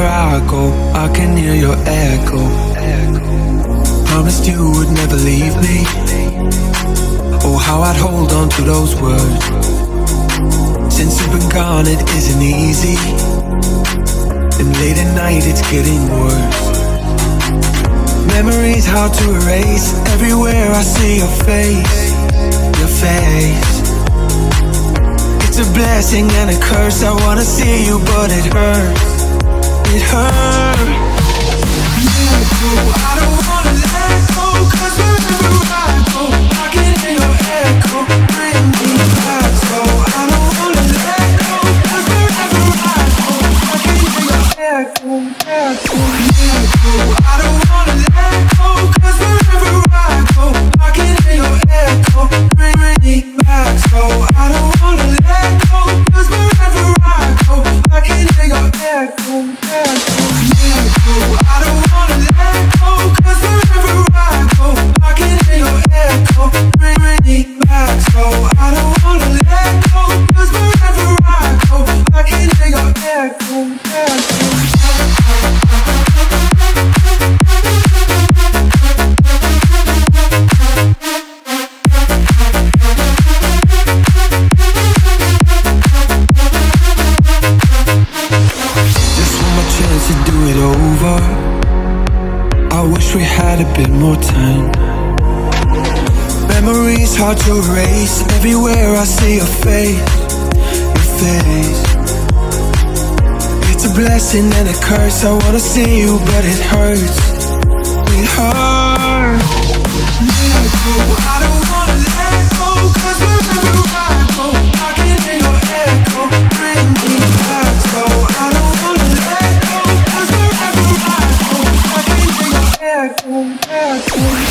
wherever I go I can hear your echo. Promised you would never leave me. Oh, how I'd hold on to those words. Since you've been gone it isn't easy. And late at night it's getting worse. Memories hard to erase. Everywhere I see your face Your face. It's a blessing and a curse. I wanna see you but it hurts It hurts I don't wanna let go Cause I go I can hear your echo. I don't wanna let I go I can hear your echo, echo, I don't wanna let chance to do it over. I wish we had a bit more time. Memories hard to erase. Everywhere I see your face, your face. It's a blessing and a curse. I wanna see you, but it hurts. It hurts. Go. I wanna let back, boom, back, boom.